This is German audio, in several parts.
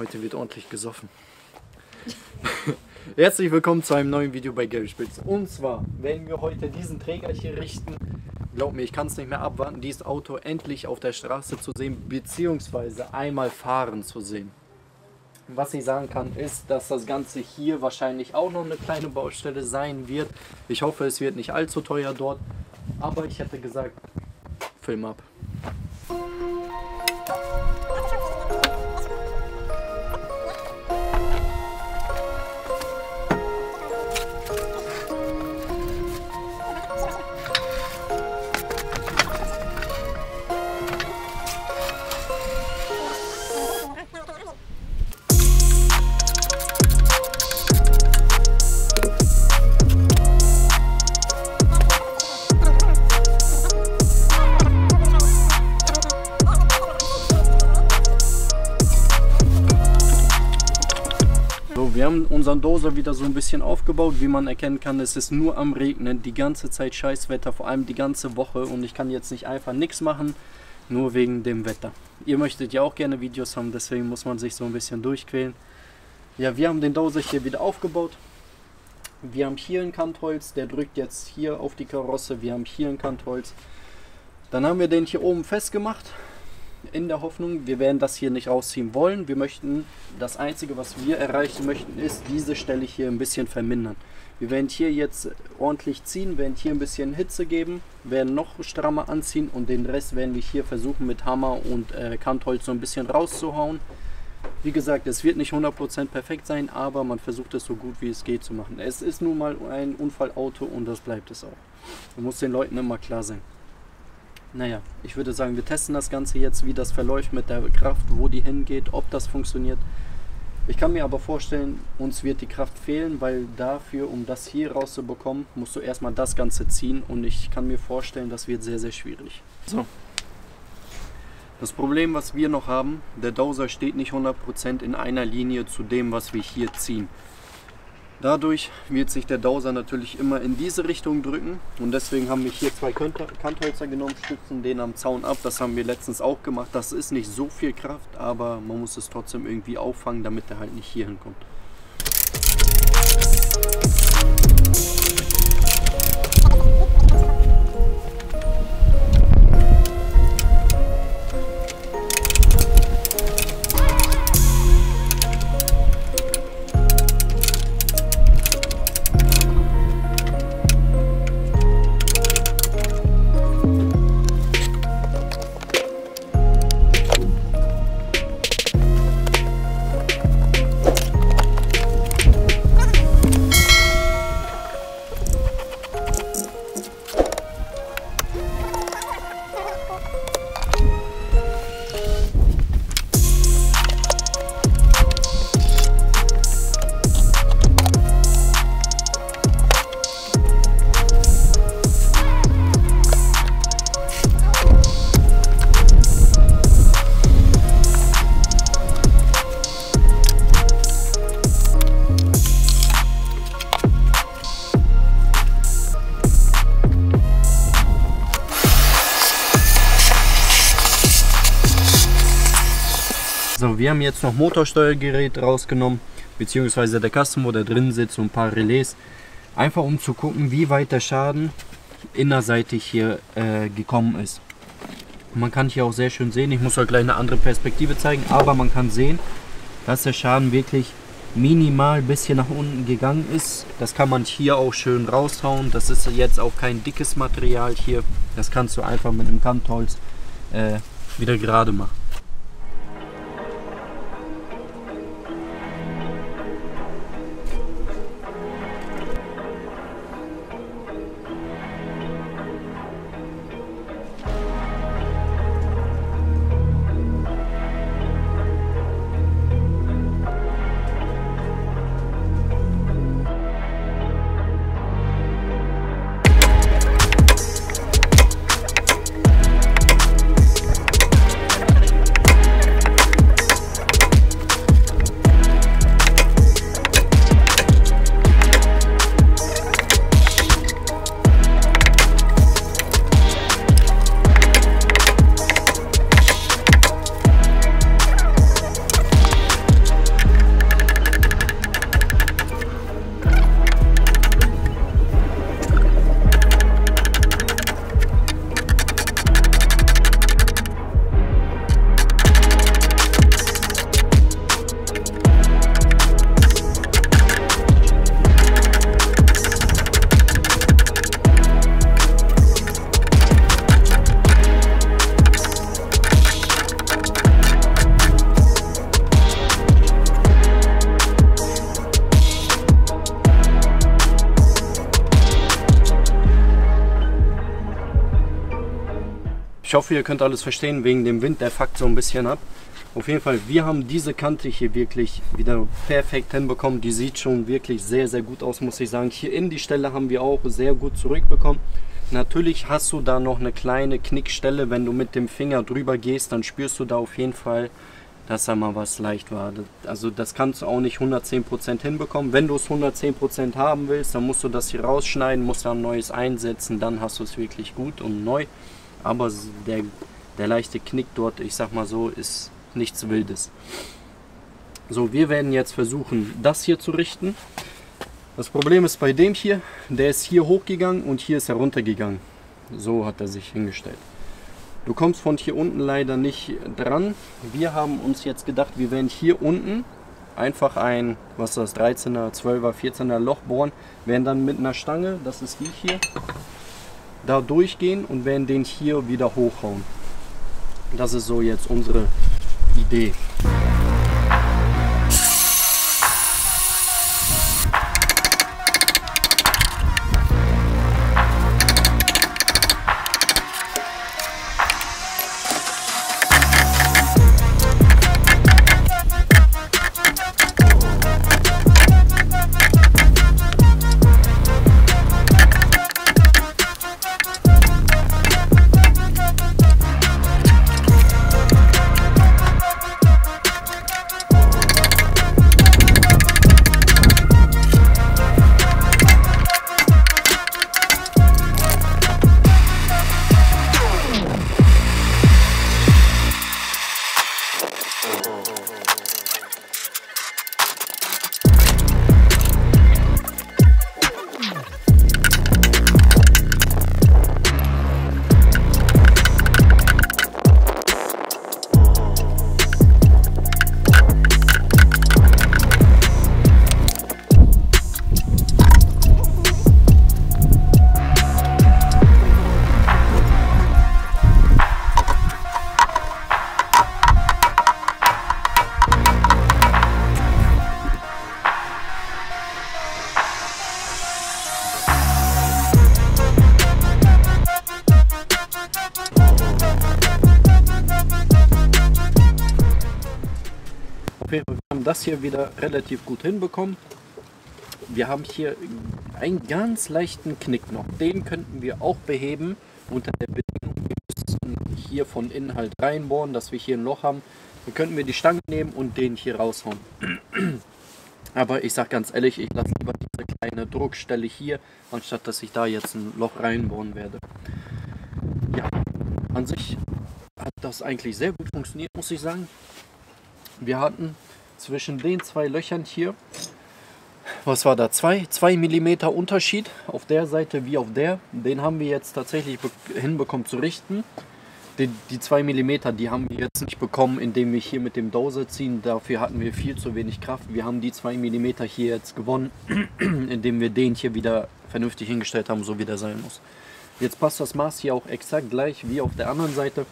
Heute wird ordentlich gesoffen. Herzlich willkommen zu einem neuen Video bei Gary Spitz. Und zwar werden wir heute diesen Träger hier richten. Glaub mir, ich kann es nicht mehr abwarten, dieses Auto endlich auf der Straße zu sehen, beziehungsweise einmal fahren zu sehen. Was ich sagen kann, ist, dass das Ganze hier wahrscheinlich auch noch eine kleine Baustelle sein wird. Ich hoffe, es wird nicht allzu teuer dort. Aber ich hätte gesagt, Film ab. Unseren Doser wieder so ein bisschen aufgebaut. Wie man erkennen kann, es ist nur am Regnen. Die ganze Zeit Scheißwetter, vor allem die ganze Woche. Und ich kann jetzt nicht einfach nichts machen, nur wegen dem Wetter. Ihr möchtet ja auch gerne Videos haben, deswegen muss man sich so ein bisschen durchquälen. Ja, wir haben den Doser hier wieder aufgebaut. Wir haben hier ein Kantholz, der drückt jetzt hier auf die Karosse. Wir haben hier ein Kantholz. Dann haben wir den hier oben festgemacht in der Hoffnung, wir werden das hier nicht rausziehen wollen. Wir möchten, das Einzige, was wir erreichen möchten, ist diese Stelle hier ein bisschen vermindern. Wir werden hier jetzt ordentlich ziehen, werden hier ein bisschen Hitze geben, werden noch strammer anziehen und den Rest werden wir hier versuchen mit Hammer und äh, Kantholz so ein bisschen rauszuhauen. Wie gesagt, es wird nicht 100% perfekt sein, aber man versucht es so gut wie es geht zu machen. Es ist nun mal ein Unfallauto und das bleibt es auch. Man muss den Leuten immer klar sein. Naja, ich würde sagen, wir testen das Ganze jetzt, wie das verläuft mit der Kraft, wo die hingeht, ob das funktioniert. Ich kann mir aber vorstellen, uns wird die Kraft fehlen, weil dafür, um das hier rauszubekommen, musst du erstmal das Ganze ziehen und ich kann mir vorstellen, das wird sehr, sehr schwierig. So. Das Problem, was wir noch haben, der Dozer steht nicht 100% in einer Linie zu dem, was wir hier ziehen. Dadurch wird sich der Dozer natürlich immer in diese Richtung drücken und deswegen haben wir hier zwei Kanthölzer genommen, stützen den am Zaun ab. Das haben wir letztens auch gemacht. Das ist nicht so viel Kraft, aber man muss es trotzdem irgendwie auffangen, damit er halt nicht hier hinkommt. So, wir haben jetzt noch Motorsteuergerät rausgenommen, beziehungsweise der Kasten, wo der drin sitzt und ein paar Relais. Einfach um zu gucken, wie weit der Schaden innerseitig hier äh, gekommen ist. Man kann hier auch sehr schön sehen, ich muss euch gleich eine andere Perspektive zeigen, aber man kann sehen, dass der Schaden wirklich minimal bis hier nach unten gegangen ist. Das kann man hier auch schön raushauen. Das ist jetzt auch kein dickes Material hier. Das kannst du einfach mit einem Kantholz äh, wieder gerade machen. Ich hoffe, ihr könnt alles verstehen wegen dem Wind, der fuckt so ein bisschen ab. Auf jeden Fall, wir haben diese Kante hier wirklich wieder perfekt hinbekommen. Die sieht schon wirklich sehr, sehr gut aus, muss ich sagen. Hier in die Stelle haben wir auch sehr gut zurückbekommen. Natürlich hast du da noch eine kleine Knickstelle. Wenn du mit dem Finger drüber gehst, dann spürst du da auf jeden Fall, dass da mal was leicht war. Also das kannst du auch nicht 110% hinbekommen. Wenn du es 110% haben willst, dann musst du das hier rausschneiden, musst dann ein neues einsetzen. Dann hast du es wirklich gut und neu. Aber der, der leichte Knick dort, ich sag mal so, ist nichts Wildes. So, wir werden jetzt versuchen, das hier zu richten. Das Problem ist bei dem hier, der ist hier hochgegangen und hier ist er runtergegangen. So hat er sich hingestellt. Du kommst von hier unten leider nicht dran. Wir haben uns jetzt gedacht, wir werden hier unten einfach ein, was ist das, 13er, 12er, 14er Loch bohren, werden dann mit einer Stange, das ist die hier, da durchgehen und werden den hier wieder hochhauen. Das ist so jetzt unsere Idee. Haben das hier wieder relativ gut hinbekommen. Wir haben hier einen ganz leichten Knick noch. Den könnten wir auch beheben unter der Bedingung, wir müssen hier von innen halt reinbohren, dass wir hier ein Loch haben. Dann könnten wir die Stange nehmen und den hier raushauen. Aber ich sage ganz ehrlich, ich lasse lieber diese kleine Druckstelle hier, anstatt dass ich da jetzt ein Loch reinbohren werde. Ja, an sich hat das eigentlich sehr gut funktioniert, muss ich sagen. Wir hatten zwischen den zwei Löchern hier, was war da, 2 mm Unterschied auf der Seite wie auf der. Den haben wir jetzt tatsächlich hinbekommen zu richten. Die 2 mm, die haben wir jetzt nicht bekommen, indem wir hier mit dem Doser ziehen. Dafür hatten wir viel zu wenig Kraft. Wir haben die 2 mm hier jetzt gewonnen, indem wir den hier wieder vernünftig hingestellt haben, so wie der sein muss. Jetzt passt das Maß hier auch exakt gleich wie auf der anderen Seite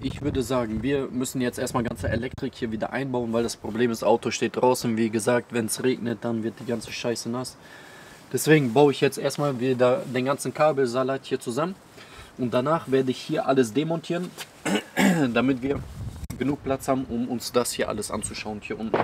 ich würde sagen, wir müssen jetzt erstmal ganze Elektrik hier wieder einbauen, weil das Problem ist, das Auto steht draußen. Wie gesagt, wenn es regnet, dann wird die ganze Scheiße nass. Deswegen baue ich jetzt erstmal wieder den ganzen Kabelsalat hier zusammen. Und danach werde ich hier alles demontieren, damit wir genug Platz haben, um uns das hier alles anzuschauen hier unten.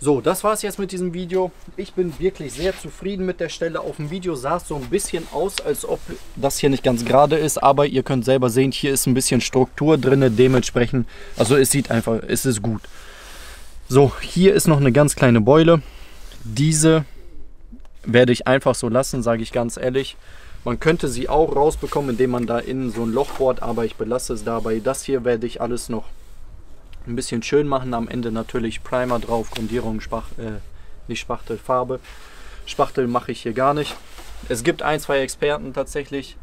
So, das war es jetzt mit diesem Video. Ich bin wirklich sehr zufrieden mit der Stelle. Auf dem Video sah es so ein bisschen aus, als ob das hier nicht ganz gerade ist. Aber ihr könnt selber sehen, hier ist ein bisschen Struktur drin. Dementsprechend, also es sieht einfach, es ist gut. So, hier ist noch eine ganz kleine Beule. Diese werde ich einfach so lassen, sage ich ganz ehrlich. Man könnte sie auch rausbekommen, indem man da innen so ein Loch bohrt, aber ich belasse es dabei. Das hier werde ich alles noch ein bisschen schön machen. Am Ende natürlich Primer drauf, Grundierung, Spach, äh, nicht Spachtel, Farbe. Spachtel mache ich hier gar nicht. Es gibt ein, zwei Experten tatsächlich,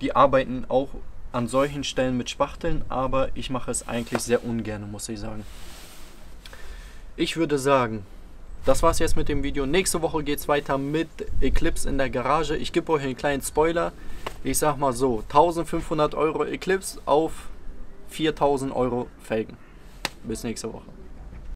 die arbeiten auch an solchen Stellen mit Spachteln, aber ich mache es eigentlich sehr ungern, muss ich sagen. Ich würde sagen, das war's jetzt mit dem Video. Nächste Woche geht es weiter mit Eclipse in der Garage. Ich gebe euch einen kleinen Spoiler. Ich sag mal so, 1500 Euro Eclipse auf 4000 Euro Felgen. Bis nächste Woche.